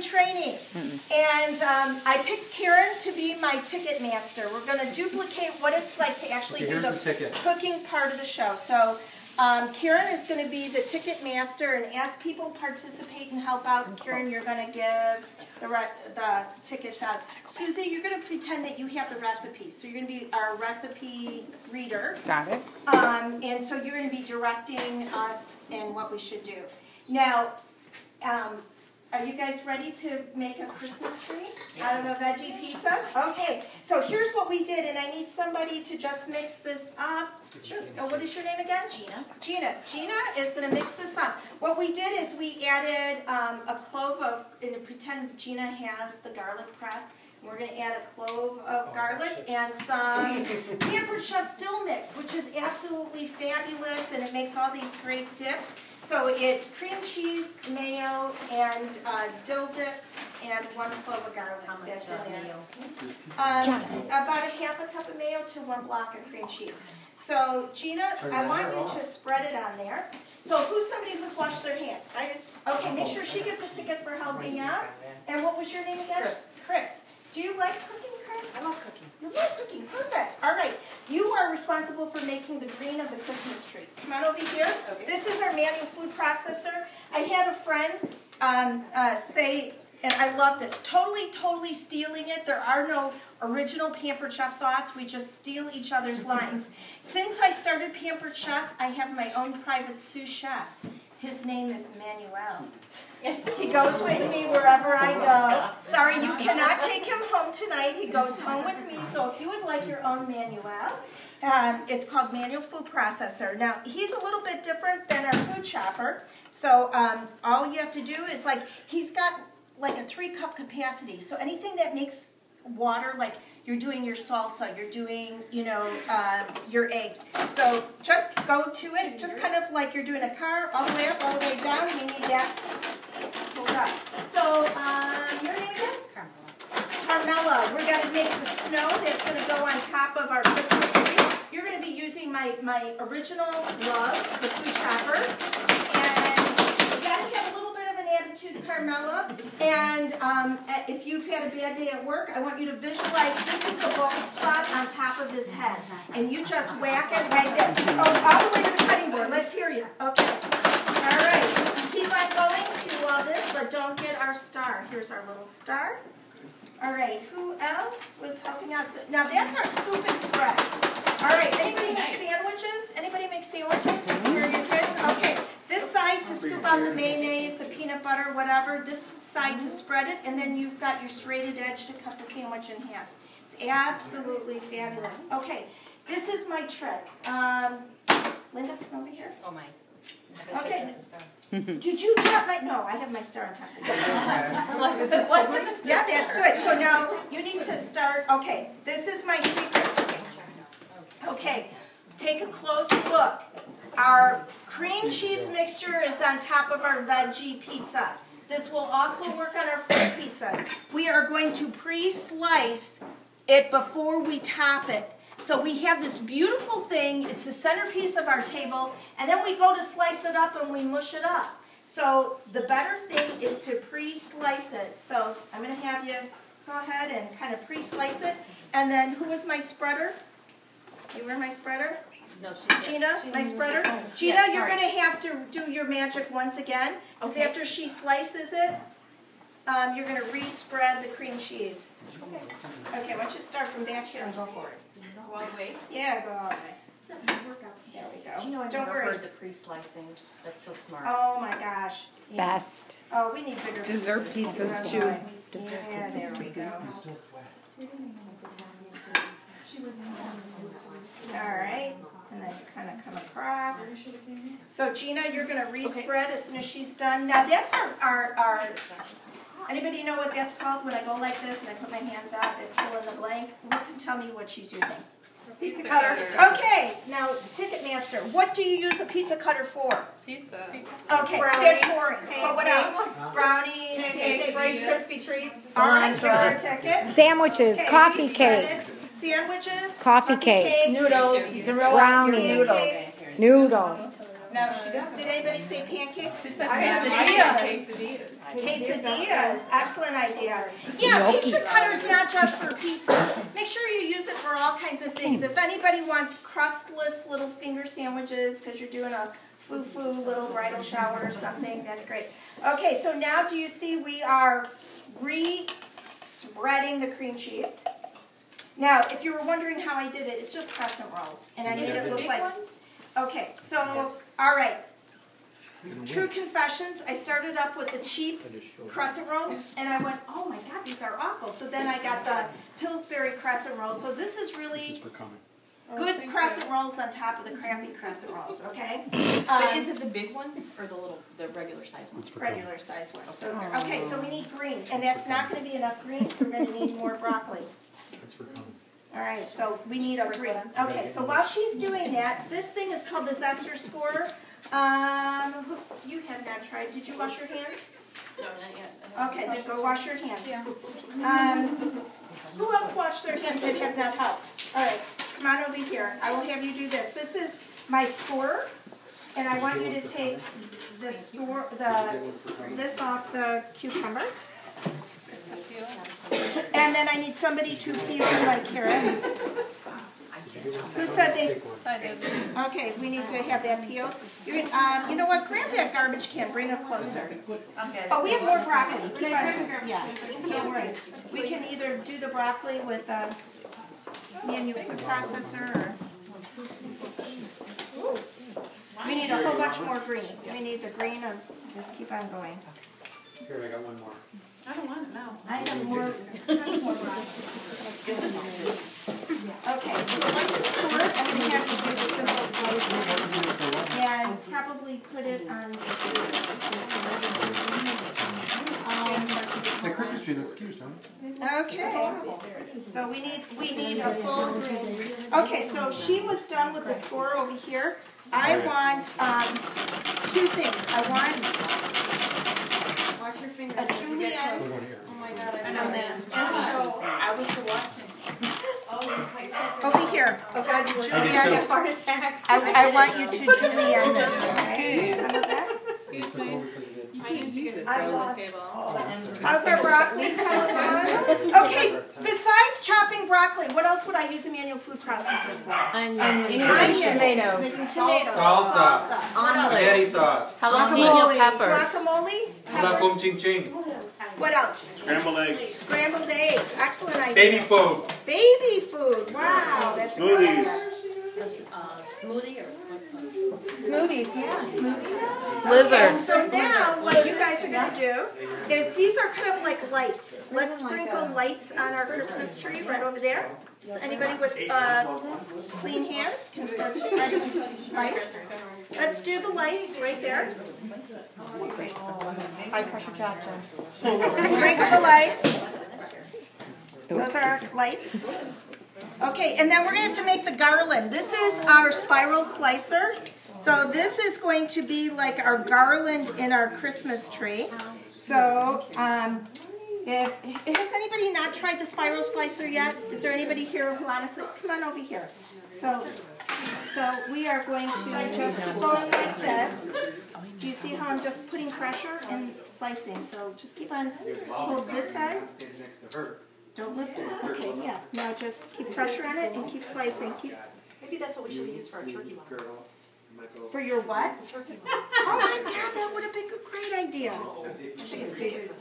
in training. And um, I picked Karen to be my ticket master. We're going to duplicate what it's like to actually Okay, do the, the cooking part of the show. So um, Karen is going to be the ticket master, and as people participate and help out, Karen, you're going to give the, re- the tickets out. Susie, you're going to pretend that you have the recipe. So you're going to be our recipe reader. Got it? Um, and so you're gonna be directing us in what we should do. Now, um, are you guys ready to make a Christmas tree out of a veggie pizza? Okay, so here's what we did, and I need somebody to just mix this up. Sure. Oh, what is your name again? Gina. Gina. Gina is gonna mix this up. What we did is we added, um, a clove of, and pretend Gina has the garlic press. We're gonna add a clove of garlic and some Pampered Chef Dill Mix, which is absolutely fabulous, and it makes all these great dips. So it's cream cheese, mayo, and uh, dill dip, and one clove of garlic. That's in there. Um, about a half a cup of mayo to one block of cream cheese. So Gina, I want you to spread it on there. So who's somebody who's washed their hands? I okay, make sure she gets a ticket for helping out. And what was your name again? Chris. Chris. Do you like cooking, Chris? I love cooking. You love cooking, perfect. All right, you are responsible for making the green of the Christmas tree. Come on over here. Okay. This is our manual food processor. I had a friend um, uh, say, and I love this, totally, totally stealing it. There are no original Pampered Chef thoughts. We just steal each other's lines. Since I started Pampered Chef, I have my own private sous chef. His name is Manuel. He goes with me wherever I go. Sorry, you cannot take him home tonight. He goes home with me. So if you would like your own Manuel, um, it's called Manual Food Processor. Now, he's a little bit different than our food chopper. So um, all you have to do is like, he's got like a three cup capacity. So anything that makes water, like you're doing your salsa, you're doing, you know, um, your eggs. So just go to it, just kind of like you're doing a car, all the way up, all the way down, and you need that pulled up. So, um, your name again? Carmela, we're gonna make the snow that's gonna go on top of our Christmas tree. You're gonna be using my, my original love, the food chopper. And you gotta have a little bit of an attitude, Carmela. And, um, if you've had a bad day at work, I want you to visualize this is the bald spot on top of his head. And you just whack it right there. Oh, all the way to the cutting board. Let's hear you. Okay. All right. Keep on going to all this, but don't get our star. Here's our little star. All right, who else was helping out? So- Now that's our scoop and spread. All right, anybody make sandwiches? Anybody make sandwiches? Here are your kids? Okay, this side to scoop out the mayonnaise, the peanut butter, whatever. This side to spread it, and then you've got your serrated edge to cut the sandwich in half. It's absolutely fabulous. Okay, this is my trick. Um, Linda, come over here. Oh my. Okay. Did you drop my, no, I have my star on top. Yeah, that's good. So now you need to start, okay, this is my secret. Okay, take a close look. Our cream cheese mixture is on top of our veggie pizza. This will also work on our fruit pizzas. We are going to pre-slice it before we top it. So we have this beautiful thing, it's the centerpiece of our table, and then we go to slice it up and we mush it up. So the better thing is to pre-slice it. So I'm gonna have you go ahead and kind of pre-slice it. And then who is my spreader? You were my spreader? No, she's. Gina, my spreader? Gina, Yes, you're gonna have to do your magic once again, because Okay. after she slices it, um, you're gonna re-spread the cream cheese. Okay, Okay, why don't you start from back here and go for it? Go all the way. Yeah, go all the way. There we go. Do you know I've Don't never worry. heard the pre-slicing? That's so smart. Oh my gosh. Yeah. Best. Oh, we need bigger. Dessert pieces. pizzas too. Dessert Yeah, there we go. All right, and then you kind of come across. So Gina, you're gonna re-spread as soon as she's done. Now that's our, our, our, anybody know what that's called when I go like this and I put my hands out, it's fill in the blank? Who can tell me what she's using? Pizza cutter. Okay, now Ticketmaster, what do you use a pizza cutter for? Pizza. Okay, Brownies, that's boring. But what else? Brownies, Pancakes, Rice pancakes. Krispie treats. All right, give her. Sandwiches, Okay, coffee re-spread cakes, Sandwiches. Coffee cakes. Noodles, you can roll out Brownies. noodles. noodles. No, she doesn't. Did anybody say pancakes? Quesadilla. Quesadillas. Quesadillas, excellent idea. Yeah, pizza cutter's not just for pizza. Make sure you use it for all kinds of things. If anybody wants crustless little finger sandwiches, because you're doing a foo-foo little bridal shower or something, that's great. Okay, so now do you see we are re-spreading the cream cheese? Now, if you were wondering how I did it, it's just crescent rolls, and I made it look like. Okay, so, all right. True confessions, I started up with the cheap crescent rolls, and I went, oh my god, these are awful. So then I got the Pillsbury crescent rolls. So this is really good crescent rolls on top of the crappy crescent rolls, okay? But Um, is it the big ones or the little, the regular size ones? regular size ones. Okay, so we need green, and that's not gonna be enough green, so we're gonna need more broccoli. That's for coming. All right, so we need a green. Okay, so while she's doing that, this thing is called the Zester Score. Um, you have not tried, did you wash your hands? No, not yet. Okay, then go wash your hands. Um, who else washed their hands that have not helped? All right, come on over here. I will have you do this. This is my score, and I want you to take the score, the, this off the cucumber. And then I need somebody to peel my carrot. Who said they, okay, we need to have that peeled. You, um, you know what, grab that garbage can, bring it closer. Oh, we have more broccoli. Keep on, yeah, don't worry. We can either do the broccoli with a manual food processor or. We need a whole bunch more greens. We need the green of, just keep on going. Here, I got one more. I don't want it now. I have more, tons. Okay, once it's stored, I'm gonna have to do the simple slices. And probably put it on. Um, That Christmas tree looks cute, son. Okay, so we need, we need a full green. Okay, so she was done with the score over here. I want, um, two things. I want Watch your fingers. a julienne. Put one here. Oh my god, I And so- I was watching. Oh, Over here, oh, I got I julienne. did. Heart attack. I, I want you to julienne this, okay? Some of that. Excuse me. I need to get it I on the lost table. Oh, How's our broccoli coming? Okay, besides chopping broccoli, what else would I use a manual food processor for? Onion, Onions, tomatoes. Tomatoes. Salsa. Salsa. Spaghetti sauce. Jalapeno Guacamole. peppers. Guacamole. Lapom ching ching. What else? Scrambled eggs. Scrambled eggs. Excellent idea. Baby food. Baby food. Wow, that's great. Smoothies. Uh, smoothie or Smoothies, yeah. And Blizzards. so now, what you guys are gonna do is, these are kind of like lights. Let's sprinkle lights on our Christmas tree right over there. So anybody with, uh, clean hands can start spreading lights. Let's do the lights right there. High pressure chopper. Sprinkle the lights. Those are lights. Okay, and then we're gonna have to make the garland. This is our spiral slicer. So this is going to be like our garland in our Christmas tree. So, um, if, has anybody not tried the spiral slicer yet? Is there anybody here who honestly, come on over here. So, so we are going to just go like this. Do you see how I'm just putting pressure and slicing? So just keep on, hold this side. Standing next to her. Don't lift it. Okay, yeah. Now just keep pressure on it and keep slicing. Keep Maybe that's what we should use for our turkey one. Girl. you might go- for your what? Turkey one. Oh my God, that would have been a great idea. I should get a ticket.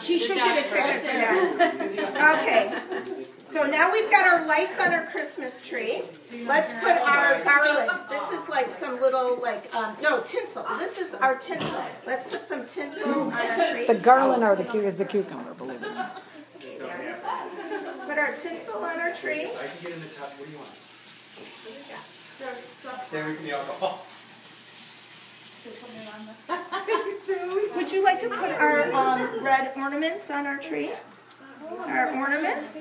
She should get a ticket for that. Okay. So now we've got our lights on our Christmas tree. Let's put our garland. This is like some little like um, no tinsel. This is our tinsel. Let's put some tinsel on our tree. The garland are the cu- is the cucumber, believe it or not. Put our tinsel on our tree. I can get in the top. What do you want? Stay away from the alcohol. Would you like to put our um, red ornaments on our tree? Our ornaments?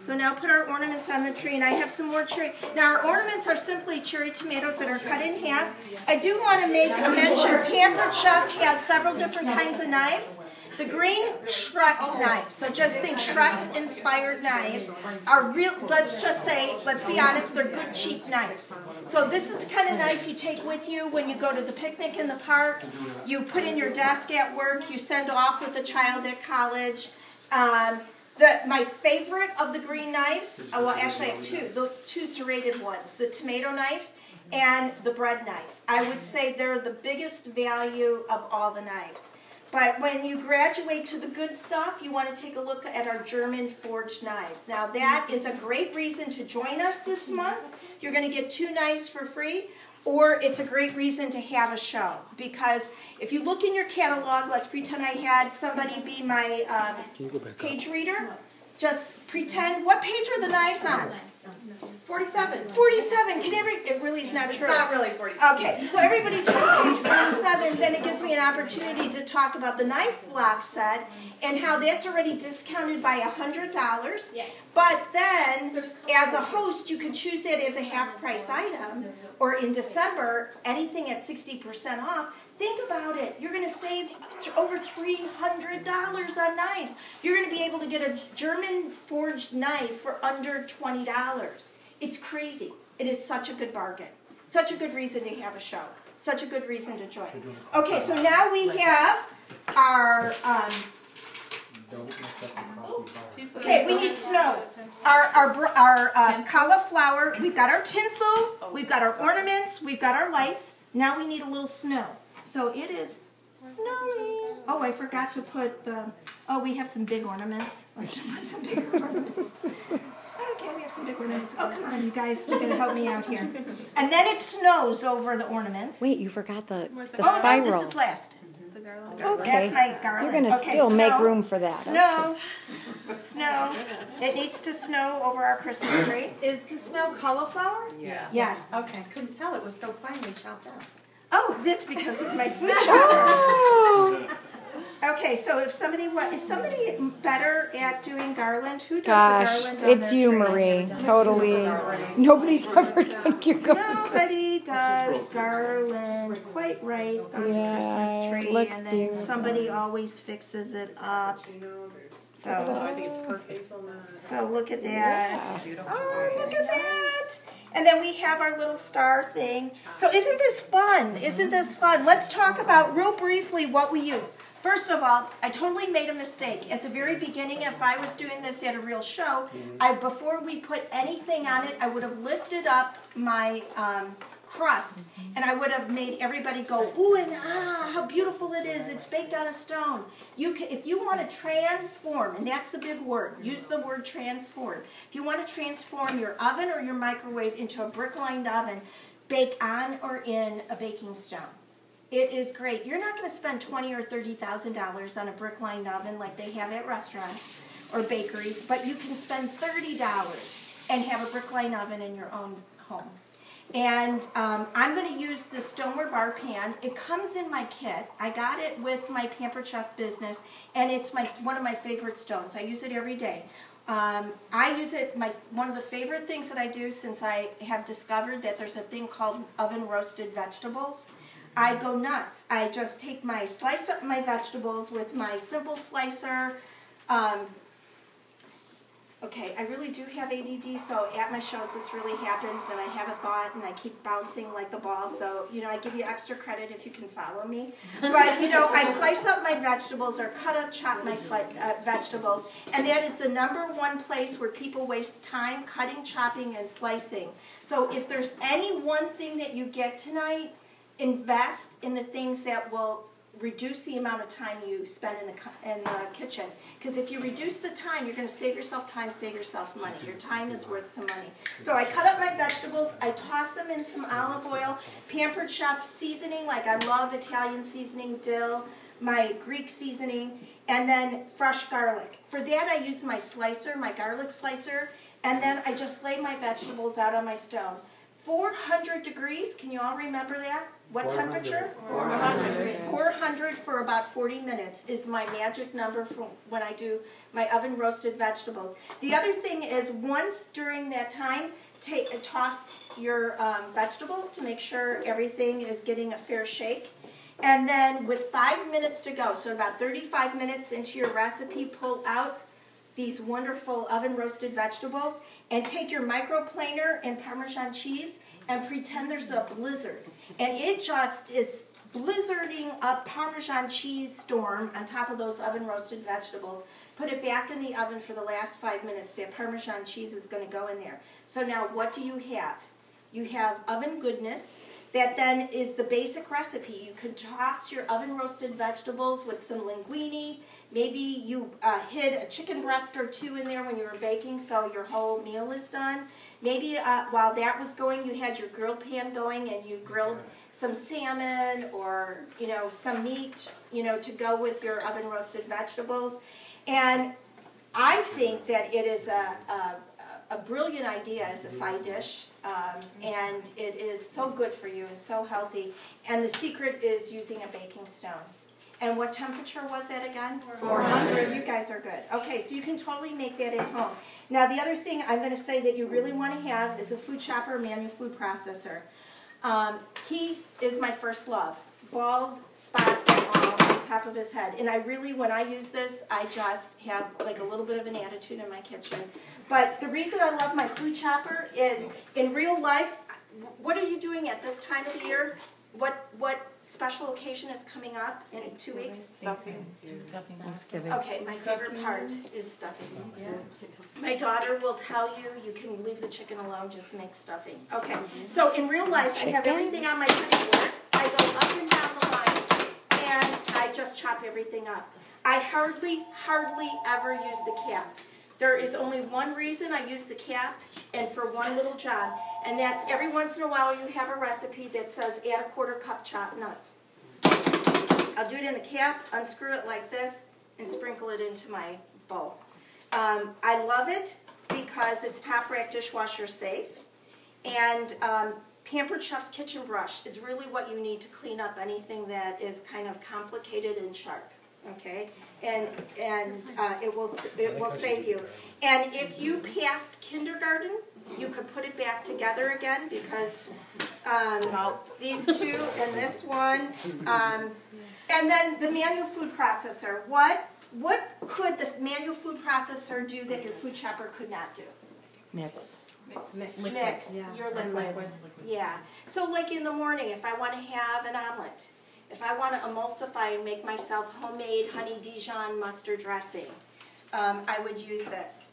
So now put our ornaments on the tree, and I have some more cherry. Now our ornaments are simply cherry tomatoes that are cut in half. I do want to make a mention, Pampered Chef has several different kinds of knives. The green Shrek knives, so just think Shrek inspired knives are real, let's just say, let's be honest, they're good cheap knives. So this is the kind of knife you take with you when you go to the picnic in the park, you put in your desk at work, you send off with the child at college. Um, the, my favorite of the green knives, uh, well, actually I have two, the two serrated ones, the tomato knife and the bread knife. I would say they're the biggest value of all the knives. But when you graduate to the good stuff, you want to take a look at our German forged knives. Now that is a great reason to join us this month. You're going to get two knives for free, or it's a great reason to have a show. Because if you look in your catalog, let's pretend I had somebody be my um, page reader. Just pretend, what page are the knives on? Forty-seven. 47. Can every, it really is not It's true. not really forty-seven. Okay, so everybody turn to page 47, then it gives me an opportunity to talk about the knife block set and how that's already discounted by $100. Yes. But then, as a host, you can choose that as a half price item, or in December, anything at 60% off. Think about it. You're going to save over $300 on knives. You're going to be able to get a German forged knife for under $20. It's crazy. It is such a good bargain. Such a good reason to have a show. Such a good reason to join. Okay, so now we have our. Um, Okay, we need snow. Our our br- our uh, cauliflower. We've got our tinsel. We've got our ornaments. We've got our lights. Now we need a little snow. So it is snowing. Oh, I forgot to put the. Oh, we have some big ornaments. Let's put some big ornaments. Okay, we have some big ornaments. Oh, come on, you guys. You're gonna help me out here. And then it snows over the ornaments. Wait, you forgot the, the oh no, this is last. Okay. That's my garland. You're gonna Okay, still make snow. room for that. Snow, snow. It needs to snow over our Christmas tree. Is the snow cauliflower? Yeah. Yes. Okay, couldn't tell, it was so finely chopped up. Oh, that's because of my food chopper. Okay, so if somebody wa- is somebody better at doing garland? Who does gosh, the garland on it's their you, tree? Marie. Totally. Nobody's ever done cucumber. Nobody does garland quite right on Yeah, the Christmas tree, looks and then beautiful. somebody always fixes it up. So, I think it's perfect. so look at that. Yeah. Oh, look at that. And then we have our little star thing. So isn't this fun? Isn't this fun? Let's talk about real briefly what we use. First of all, I totally made a mistake. At the very beginning, if I was doing this at a real show, I before we put anything on it, I would have lifted up my um, crust and I would have made everybody go, ooh and ah, how beautiful it is. It's baked on a stone. You can, if you want to transform, and that's the big word, use the word transform. If you want to transform your oven or your microwave into a brick lined oven, bake on or in a baking stone. It is great. You're not going to spend twenty or thirty thousand dollars on a brick lined oven like they have at restaurants or bakeries, but you can spend thirty dollars and have a brick lined oven in your own home. And um, I'm going to use the stoneware bar pan. It comes in my kit. I got it with my Pampered Chef business, and it's my one of my favorite stones. I use it every day. Um, I use it. My one of the favorite things that I do since I have discovered that there's a thing called oven roasted vegetables. I go nuts. I just take my sliced up my vegetables with my simple slicer. Um, Okay, I really do have ADD, so at my shows this really happens, and I have a thought, and I keep bouncing like the ball. So you know, I give you extra credit if you can follow me. But you know, I slice up my vegetables or cut up, chop my sli- uh, vegetables, and that is the number one place where people waste time cutting, chopping, and slicing. So if there's any one thing that you get tonight, invest in the things that will reduce the amount of time you spend in the in the kitchen. Because if you reduce the time, you're going to save yourself time, save yourself money. Your time is worth some money. So I cut up my vegetables. I toss them in some olive oil, Pampered Chef seasoning, like I love Italian seasoning, dill, my Greek seasoning, and then fresh garlic. For that, I use my slicer, my garlic slicer, and then I just lay my vegetables out on my stove. 400 degrees. Can you all remember that? What temperature? 400. 400 for about 40 minutes is my magic number for when I do my oven roasted vegetables. The other thing is once during that time, take toss your um, vegetables to make sure everything is getting a fair shake. And then with five minutes to go, so about 35 minutes into your recipe, pull out these wonderful oven roasted vegetables and take your microplaner and Parmesan cheese and pretend there's a blizzard. And it just is blizzarding up Parmesan cheese storm on top of those oven roasted vegetables. Put it back in the oven for the last five minutes. That Parmesan cheese is going to go in there. So now what do you have? You have oven goodness. That then is the basic recipe. You could toss your oven roasted vegetables with some linguine. Maybe you uh, hid a chicken breast or two in there when you were baking so your whole meal is done. Maybe uh, while that was going, you had your grill pan going and you grilled some salmon or you know some meat, you know, to go with your oven roasted vegetables. And I think that it is a, a, a brilliant idea as a side dish, um, and it is so good for you and so healthy. And the secret is using a baking stone. And what temperature was that again? 400. You guys are good. Okay, so you can totally make that at home. Now, the other thing I'm going to say that you really want to have is a food chopper manual food processor. Um, he is my first love. Bald spot all on top of his head. And I really, when I use this, I just have like a little bit of an attitude in my kitchen. But the reason I love my food chopper is in real life, what are you doing at this time of the year? What what special occasion is coming up in two weeks? Stuffing. Thanksgiving. Okay, my favorite part is stuffing. My daughter will tell you, you can leave the chicken alone, just make stuffing. Okay, so in real life, I have everything on my cutting board. I go up and down the line, and I just chop everything up. I hardly, hardly ever use the cap. There is only one reason I use the cap, and for one little job, and that's every once in a while you have a recipe that says add a quarter cup chopped nuts. I'll do it in the cap, unscrew it like this, and sprinkle it into my bowl. Um, I love it because it's top rack dishwasher safe, and um, Pampered Chef's Kitchen Brush is really what you need to clean up anything that is kind of complicated and sharp. Okay, and and uh, it will it will save you. And if you passed kindergarten, you could put it back together again because um, these two and this one. Um, and then the manual food processor. What what could the manual food processor do that your food chopper could not do? Mix. Mix Yeah. your And liquids. liquids. Yeah. So like in the morning, if I want to have an omelet, if I want to emulsify and make myself homemade honey Dijon mustard dressing, um, I would use this.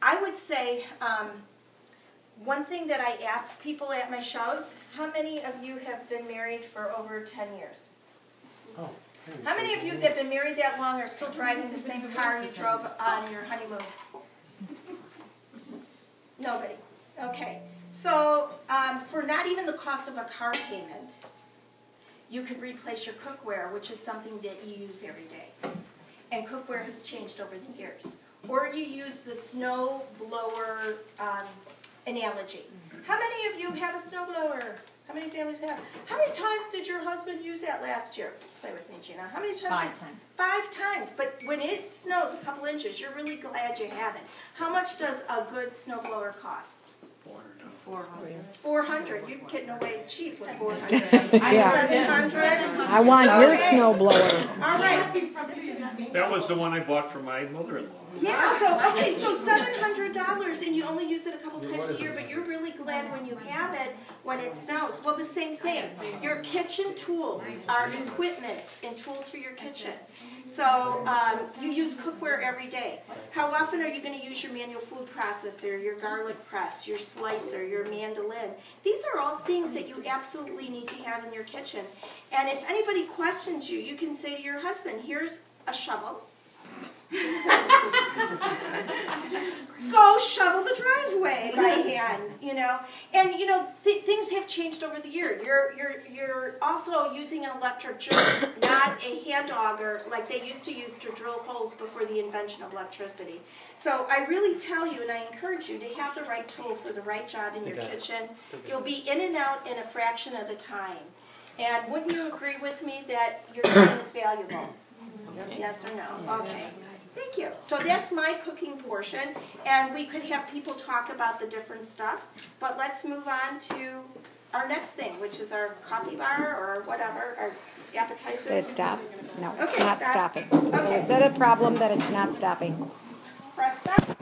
I would say um, one thing that I ask people at my shows: How many of you have been married for over ten years? Oh. How many of you that have been married that long are still driving the same car you drove on your honeymoon? Nobody. Okay. So um, for not even the cost of a car payment, you could replace your cookware, which is something that you use every day. And cookware has changed over the years. Or you use the snow blower um, analogy. How many of you have a snow blower? How many families have? How many times did your husband use that last year? Play with me, Gina. How many times? Five did- times. Five times. But when it snows a couple inches, you're really glad you have it. How much does a good snow blower cost? Four hundred. Four hundred. You're getting away cheap with four hundred. Yeah. Seven hundred. I want your Okay. snow blower. All right. That was the one I bought for my mother-in-law. Yeah, so, okay, so seven hundred dollars and you only use it a couple times a year, but you're really glad when you have it, when it snows. Well, the same thing. Your kitchen tools are equipment and tools for your kitchen. So, um, you use cookware every day. How often are you gonna use your manual food processor, your garlic press, your slicer, your mandolin? These are all things that you absolutely need to have in your kitchen. And if anybody questions you, you can say to your husband, here's a shovel. Go shovel the driveway by hand, you know. And you know, th- things have changed over the year. You're you're you're also using an electric drill, not a hand auger like they used to use to drill holes before the invention of electricity. So I really tell you, and I encourage you to have the right tool for the right job in your kitchen. You'll be in and out in a fraction of the time. And wouldn't you agree with me that your time is valuable? Yes or no? Okay. Thank you. So that's my cooking portion, and we could have people talk about the different stuff. But let's move on to our next thing, which is our coffee bar or whatever, our appetizer. Did it stop? No, it's not stop. stopping. So is that a problem that it's not stopping? Press stop.